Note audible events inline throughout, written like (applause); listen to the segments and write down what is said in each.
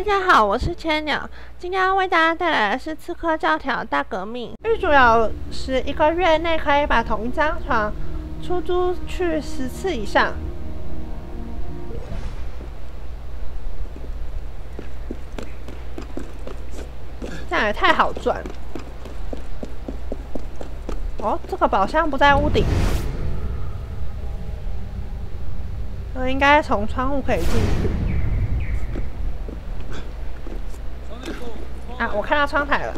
大家好，我是千鸟，今天要为大家带来的是《刺客教条：大革命》。预主要是一个月内可以把同一张床出租去十次以上。这样也太好赚。哦，这个宝箱不在屋顶，那应该从窗户可以进去。啊，我看到窗台了。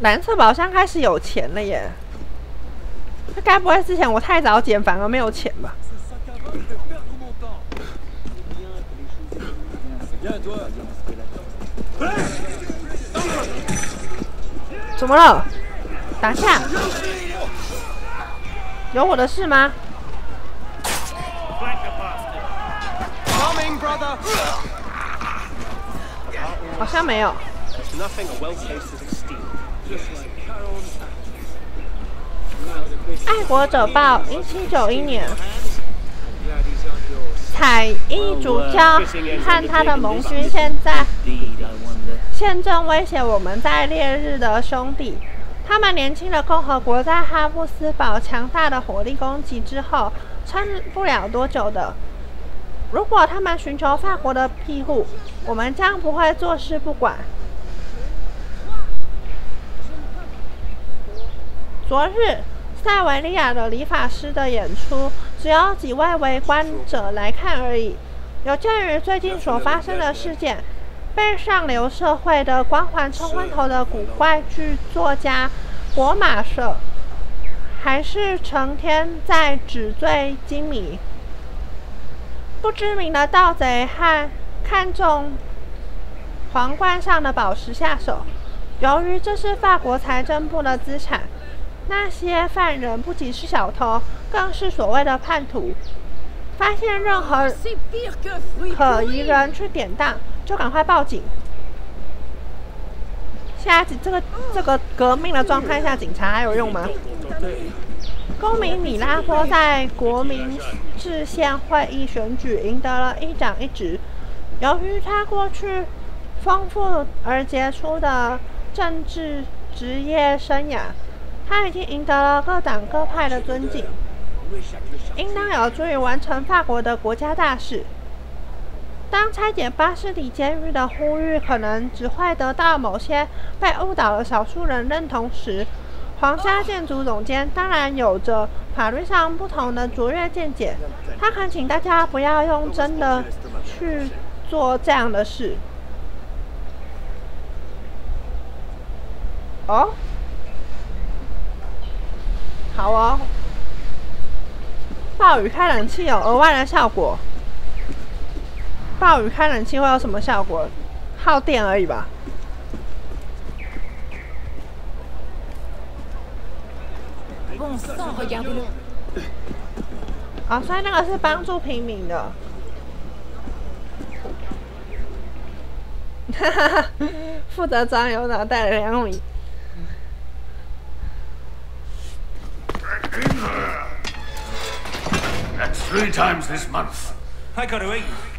蓝色宝箱开始有钱了耶！这 (laughs) 该不会之前我太早捡反而没有钱吧？怎么了？打架？有我的事吗？好像没有。爱国者报，一七九一年，彩衣主教和他的盟军现在现正威胁我们在烈日的兄弟。他们年轻的共和国在哈布斯堡强大的火力攻击之后，撑不了多久的。如果他们寻求法国的庇护，我们将不会坐视不管。昨日，塞维利亚的理发师的演出只有几位围观者来看而已。有鉴于最近所发生的事件，被上流社会的光环冲昏头的古怪剧作家博马舍，还是成天在纸醉金迷。不知名的盗贼和看中皇冠上的宝石下手，由于这是法国财政部的资产。那些犯人不仅是小偷，更是所谓的叛徒。发现任何可疑人去典当，就赶快报警。现在这个这个革命的状态下，警察还有用吗？公民米拉托在国民制宪会议选举赢得了一长一职。由于他过去丰富而杰出的政治职业生涯。他已经赢得了各党各派的尊敬，应当有助于完成法国的国家大事。当拆解巴士底监狱的呼吁可能只会得到某些被误导的少数人认同时，皇家建筑总监当然有着法律上不同的卓越见解。他恳请大家不要用真的去做这样的事。哦。好哦，暴雨开冷气有额外的效果。暴雨开冷气会有什么效果？耗电而已吧。啊，所以那个是帮助平民的。哈哈，负责装油脑袋的两米。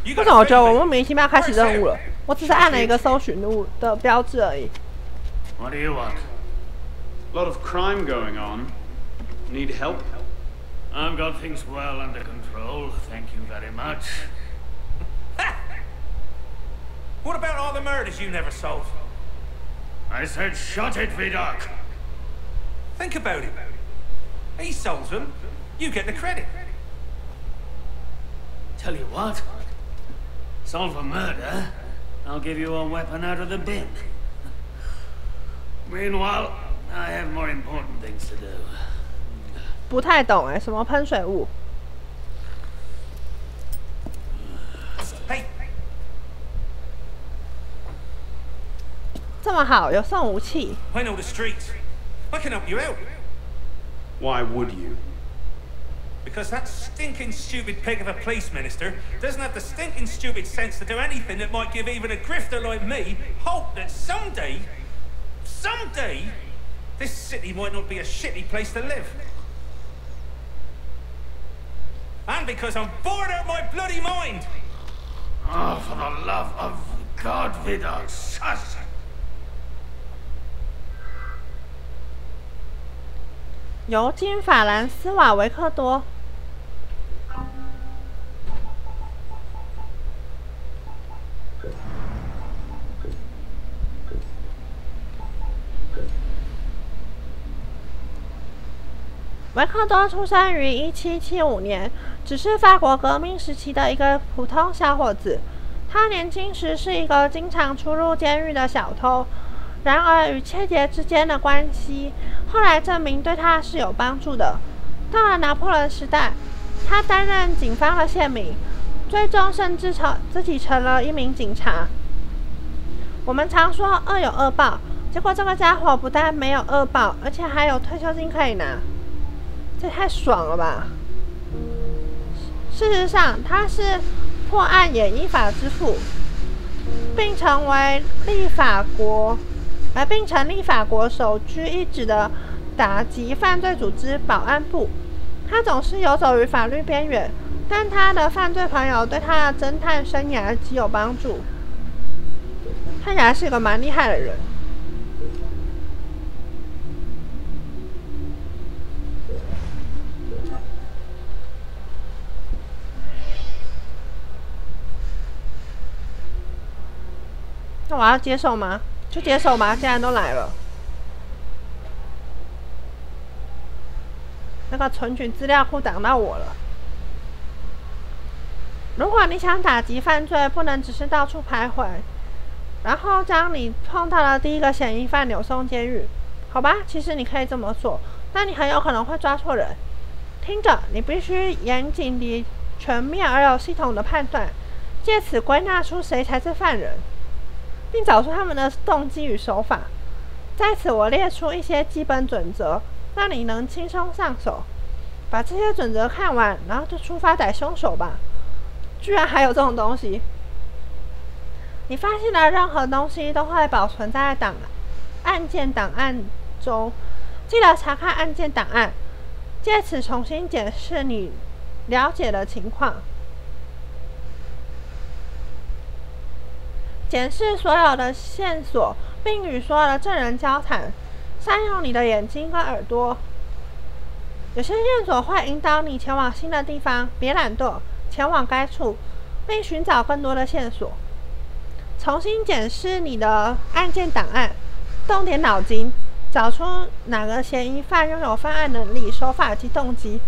为什么我觉得我莫名其妙开始任务了？我只是按了一个搜寻物的标志而已。What do you want? A lot of crime going on. Need help? I've got things well under control. Thank you very much. (laughs) What about all the murders you never solved? I said shut it, Vidoc. Think about it. He solves them. You get the credit. Tell you what. Solve a murder, I'll give you a weapon out of the bin. Meanwhile, I have more important things to do. 不太懂哎，什么喷水雾？这么好，有送武器。I know the streets. I can help you out. Why would you? Because that stinking stupid pig of a police minister doesn't have the stinking stupid sense to do anything that might give even a grifter like me hope that someday, someday, this city might not be a shitty place to live. And because I'm bored out of my bloody mind! Oh, for the love of God, Vidal, shush! 尤金·法兰斯瓦维克多。维克多出生于1775年，只是法国革命时期的一个普通小伙子。他年轻时是一个经常出入监狱的小偷。然而，与切杰之间的关系后来证明对他是有帮助的。到了拿破仑时代，他担任警方的县民，最终甚至成自己成了一名警察。我们常说恶有恶报，结果这个家伙不但没有恶报，而且还有退休金可以拿，这太爽了吧！事实上，他是破案演绎法之父，并成为立法国。而并成立法国首屈一指的打击犯罪组织保安部。他总是游走于法律边缘，但他的犯罪朋友对他的侦探生涯极有帮助。看起来是一个蛮厉害的人。那我要接受吗？就接受吧，既然都来了。那个存取资料库挡到我了。如果你想打击犯罪，不能只是到处徘徊，然后将你碰到的第一个嫌疑犯扭送监狱，好吧？其实你可以这么做，但你很有可能会抓错人。听着，你必须严谨地、全面而有系统的判断，借此归纳出谁才是犯人。并找出他们的动机与手法。在此，我列出一些基本准则，让你能轻松上手。把这些准则看完，然后就出发逮凶手吧。居然还有这种东西！你发现的任何东西都会保存在档案件档案中。记得查看案件档案，借此重新检视你了解的情况。检视所有的线索，并与所有的证人交谈。善用你的眼睛跟耳朵。有些线索会引导你前往新的地方，别懒惰，前往该处，并寻找更多的线索。重新检视你的案件档案，动点脑筋，找出哪个嫌疑犯拥有犯案能力、手法及动机。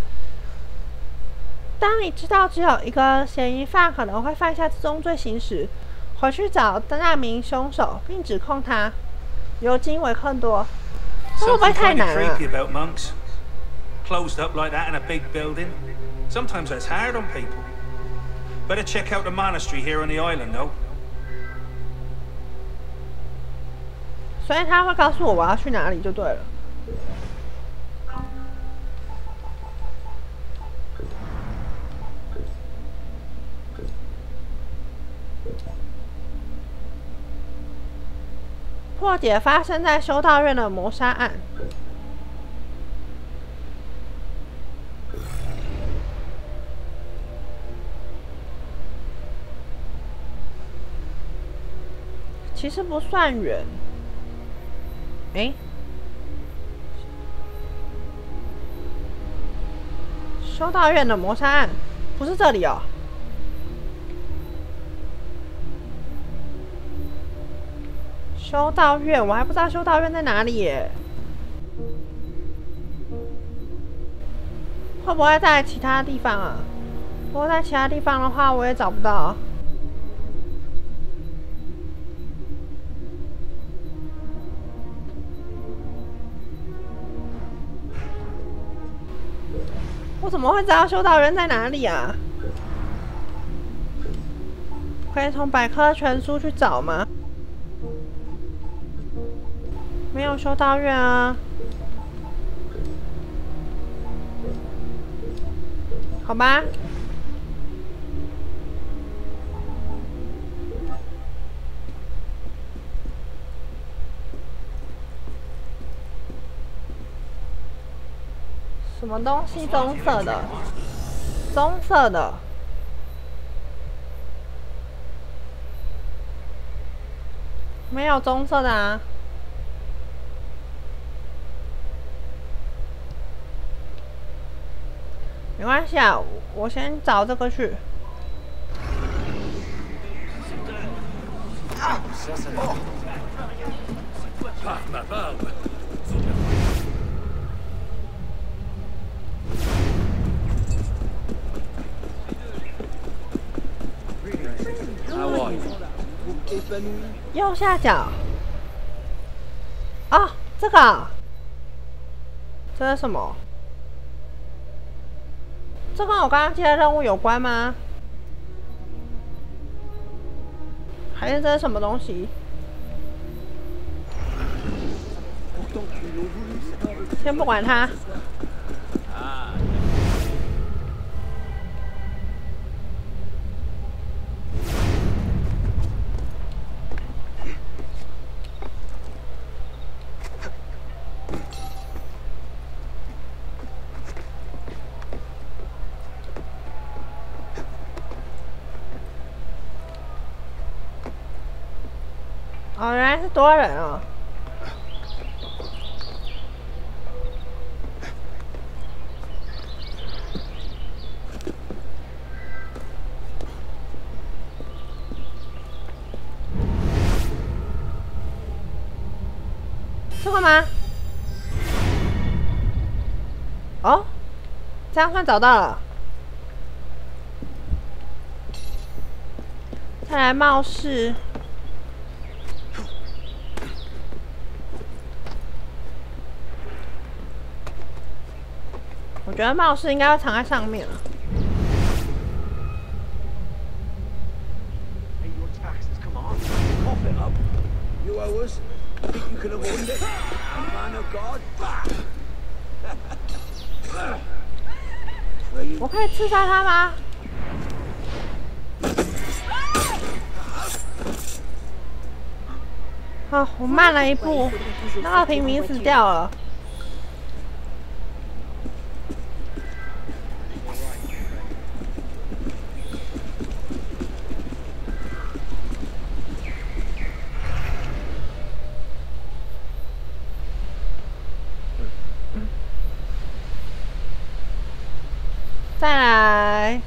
当你知道只有一个嫌疑犯可能会犯下这宗罪行时，回去找那名凶手，并指控他。尤金·维克多，会不会太难啊？Closed up like that in a big building. Sometimes that's hard on people. Better check out the monastery here on the island, though. 所以他会告诉我我要去哪里就对了。破解发生在修道院的谋杀案。其实不算远。哎，修道院的谋杀案不是这里哦。修道院，我还不知道修道院在哪里耶。会不会在其他地方啊？如果在其他地方的话，我也找不到。我怎么会知道修道院在哪里啊？可以从百科全书去找吗？没有修道院啊！好吧。什么东西棕色的？棕色的。没有棕色的啊。没关系啊，我先找这个去。右下角。啊，这个，这是什么？这跟我刚刚接的任务有关吗？还是这是什么东西？先不管它。来是多人啊。这个吗？哦，这样算找到了。再来冒视。觉得冒视应该要藏在上面了。(laughs) 我可以刺杀他吗？好，我慢了一步，那个平民死掉了。再来，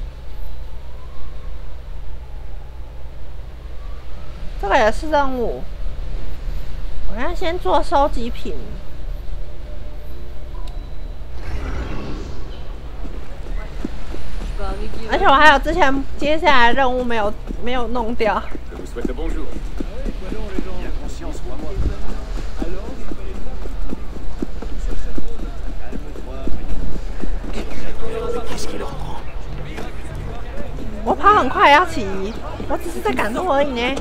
这个也是任务。我要先做收集品，而且我还有之前接下来任务没有没有弄掉。我跑很快，要起，我只是在赶路而已呢。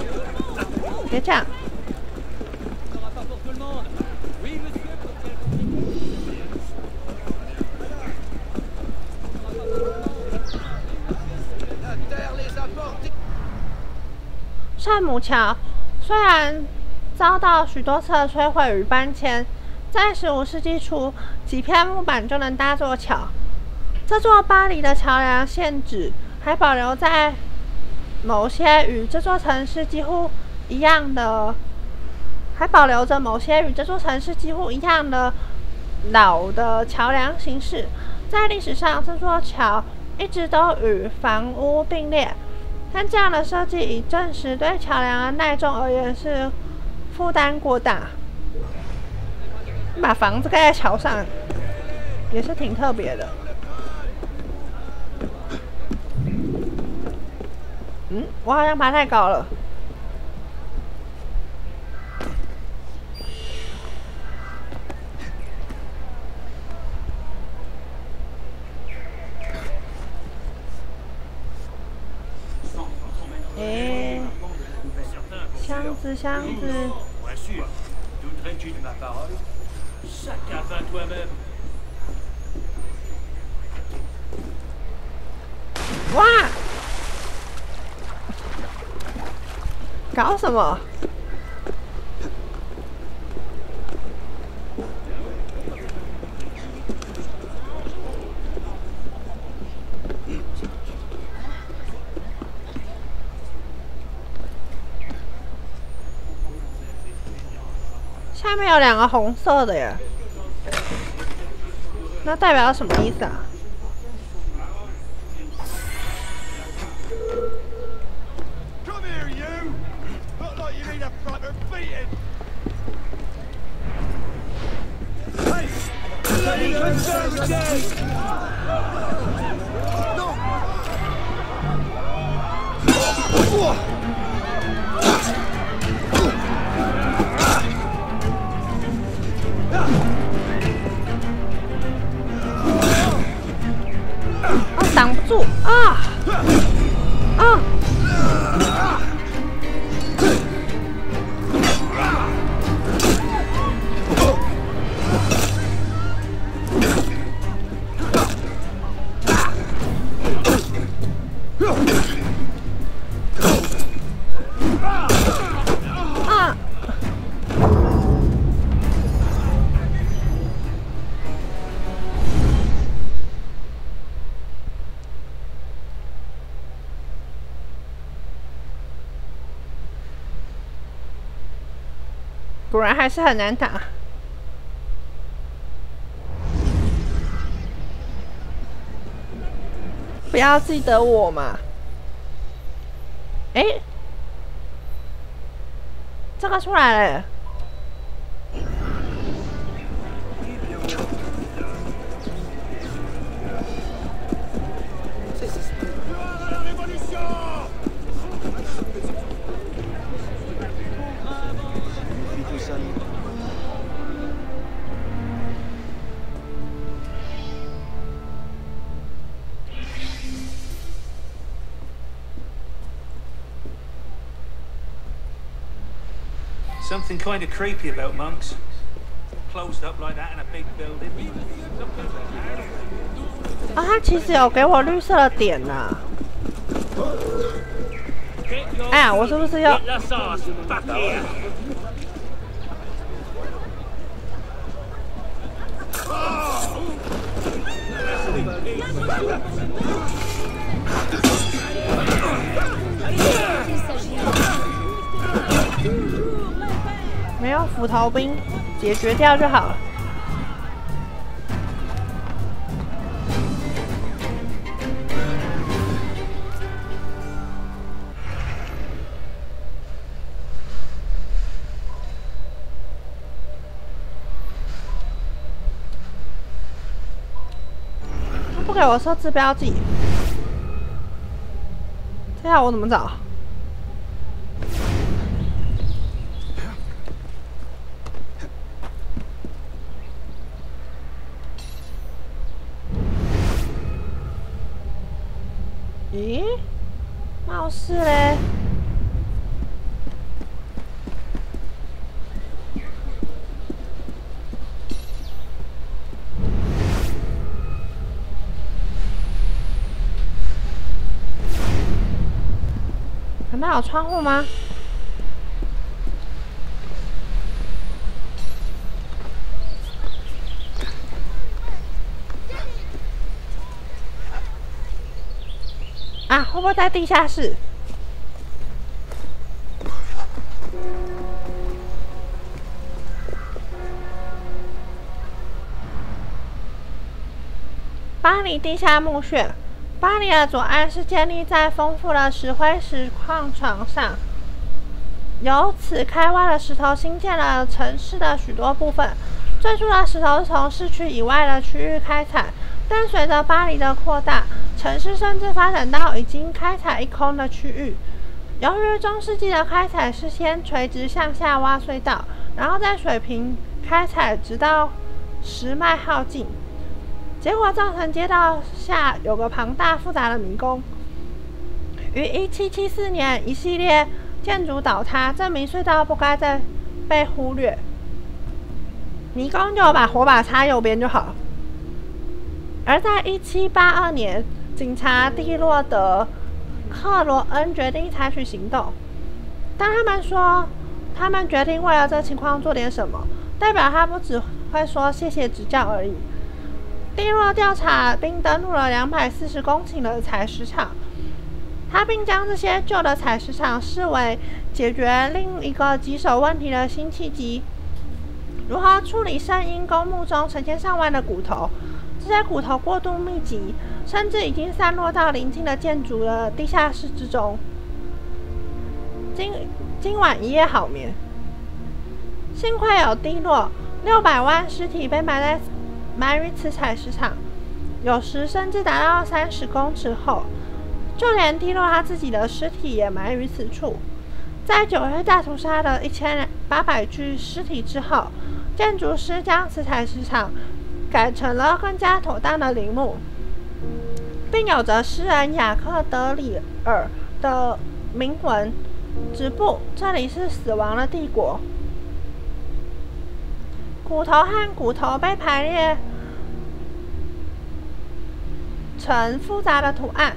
别这样。圣母桥虽然遭到许多次的摧毁与搬迁，在十五世纪初，几片木板就能搭座桥。这座巴黎的桥梁现址还保留在某些与这座城市几乎一样的，还保留着某些与这座城市几乎一样的老的桥梁形式。在历史上，这座桥一直都与房屋并列。但这样的设计已证实，对桥梁的耐重而言是负担过大。把房子盖在桥上，也是挺特别的。嗯，我好像爬太高了。哎箱子箱子。哇！搞什么？面有两个红色的呀，那代表什么意思？啊！啊！啊！果然还是很难打。不要记得我嘛！哎，这个出来了。Something kind of creepy about monks. Closed up like that in a big building. 啊，他其实有给我绿色的点呐、哎呀，我是不是要？ 斧头兵，解决掉就好了。他不给我设置标记，这样我怎么找？咦，貌似嘞！难道有窗户吗？啊，会不会在地下室？巴黎地下墓穴，巴黎的左岸是建立在丰富的石灰石矿床上，由此开挖的石头新建了城市的许多部分。最初的石头是从市区以外的区域开采，但随着巴黎的扩大，城市甚至发展到已经开采一空的区域。由于中世纪的开采是先垂直向下挖隧道，然后再水平开采，直到石脉耗尽，结果造成街道下有个庞大复杂的迷宫。于1774年，一系列建筑倒塌，证明隧道不该再被忽略。迷宫就把火把插右边就好。而在一七八二年，警察蒂洛德·克罗恩决定采取行动，当他们说他们决定为了这情况做点什么，代表他不只会说谢谢指教而已。蒂洛调查并登录了两百四十公顷的采石场，他并将这些旧的采石场视为解决另一个棘手问题的新契机。如何处理圣婴公墓中成千上万的骨头？这些骨头过度密集，甚至已经散落到邻近的建筑的地下室之中。今今晚一夜好眠。幸亏有滴落，六百万尸体被埋在埋于此采石场，有时甚至达到三十公尺厚。就连滴落他自己的尸体也埋于此处。在九月大屠杀的一千八百具尸体之后，建筑师将此采石场。改成了更加妥当的陵墓，并有着诗人雅克·德里尔的铭文：“直布，这里是死亡的帝国。”骨头和骨头被排列成复杂的图案，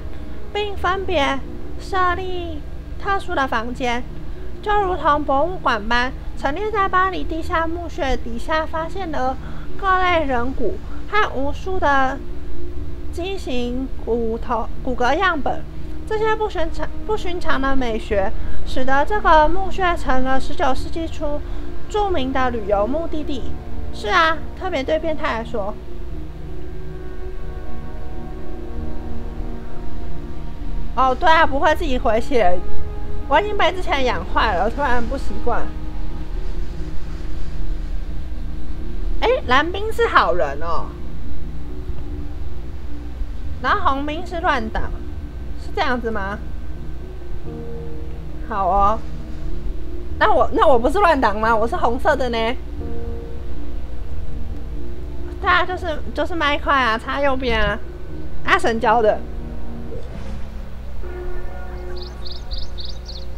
并分别设立特殊的房间，就如同博物馆般陈列在巴黎地下墓穴底下发现的。各类人骨和无数的畸形骨头骨骼样本，这些不寻常不寻常的美学，使得这个墓穴成了十九世纪初著名的旅游目的地。是啊，特别对变态来说。哦，对啊，不会自己回血。我已经被之前养坏了，突然不习惯。哎，蓝兵是好人哦，然后红兵是乱党，是这样子吗？好哦，那我那我不是乱党吗？我是红色的呢。对啊，就是就是麦块啊，插右边啊，阿神教的。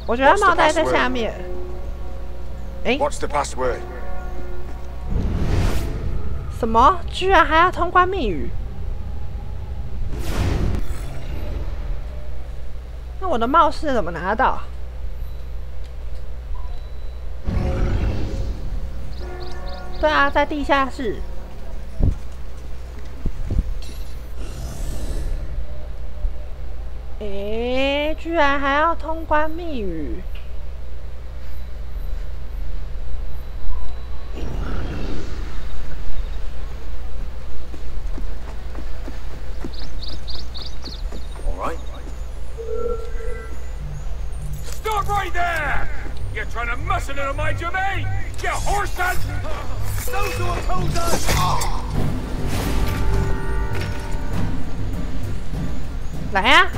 我觉得帽带在下面。哎。什么？居然还要通关密语？那我的帽饰怎么拿到？对啊，在地下室。诶，居然还要通关密语 to! You! Those who oppose us! 来呀！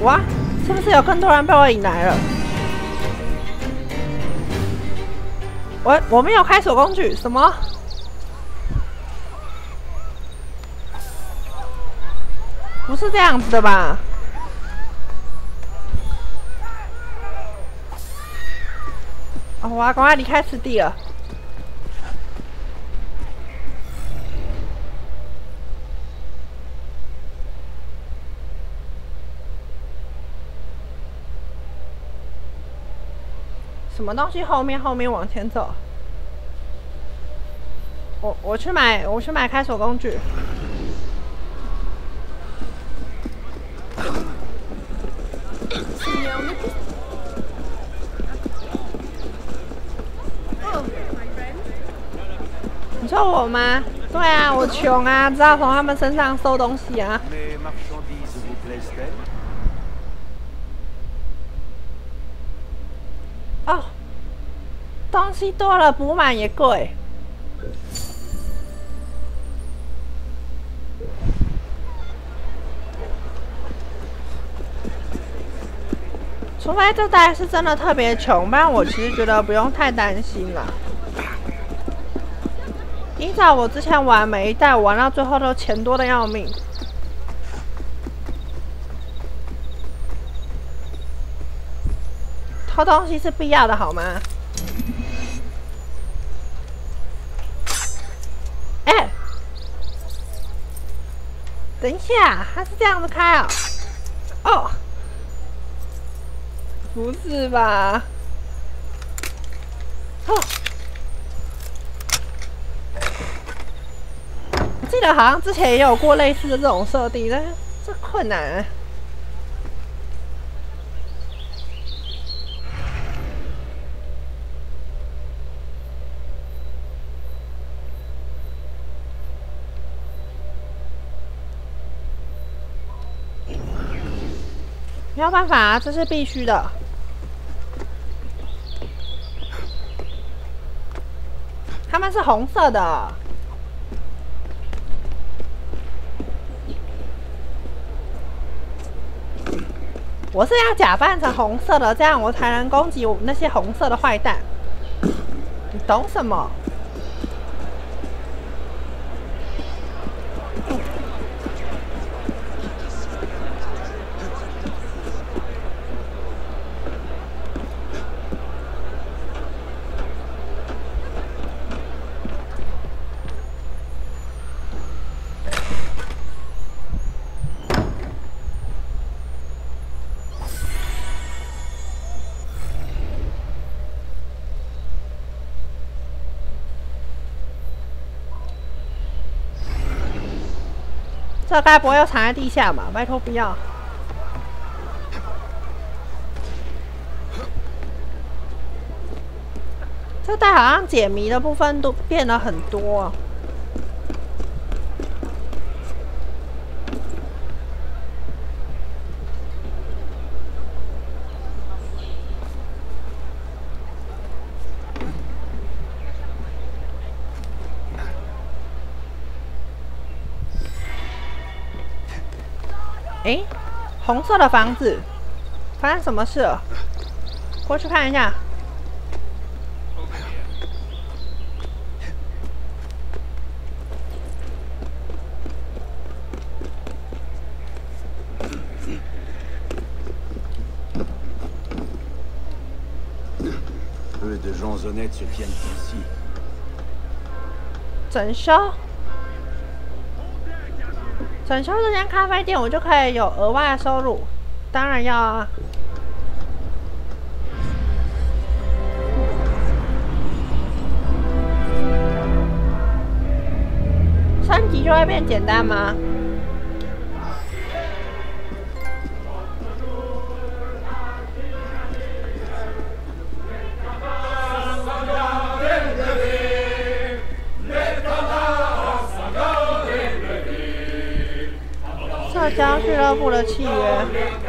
哇，是不是有更多人被我引来了？我我没有开锁工具，什么？不是这样子的吧？哦，我要赶快离开此地了。什么东西？后面后面往前走。我我去买，我去买开锁工具。我吗？对啊，我穷啊，只好从他们身上收东西啊。哦，东西多了补满也贵。除非这代是真的特别穷，不然我其实觉得不用太担心了。依照我之前玩每一代，玩到最后都钱多的要命。偷东西是必要的，好吗？哎，等一下，它是这样子开啊？哦，不是吧？哦，我记得好像之前也有过类似的这种设定，但是这困难。没有办法，啊这是必须的。他们是红色的。我是要假扮成红色的，这样我才能攻击我那些红色的坏蛋。你懂什么？这该不要藏在地下嘛？拜托不要！这袋好像解谜的部分都变了很多。红色的房子，发生什么事了？过去看一下。整修。整修这间咖啡店，我就可以有额外的收入。当然要啊！升级就会变简单吗？的契约。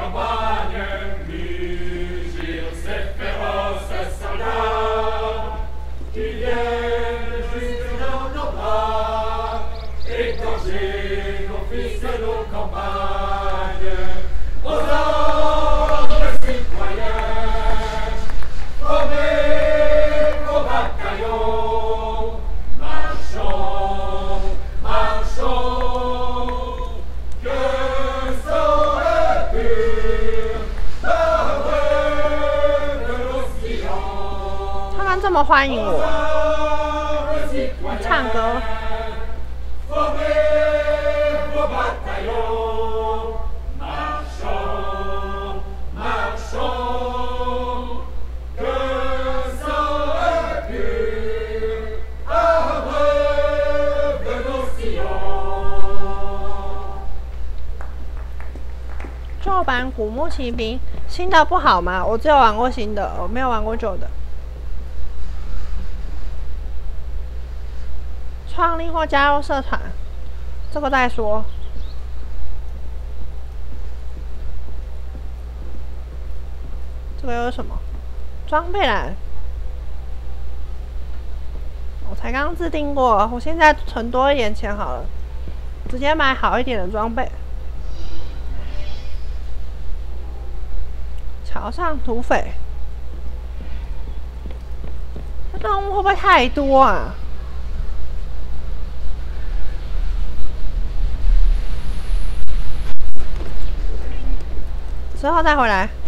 欢迎我，唱歌。旧版古墓奇兵，新的不好吗？我只有玩过新的，我没有玩过旧的。创立或加入社团，这个再说。这个有什么？装备栏。我才刚制定过，我现在存多一点钱好了，直接买好一点的装备。桥上土匪，这动物会不会太多啊？之后再回来。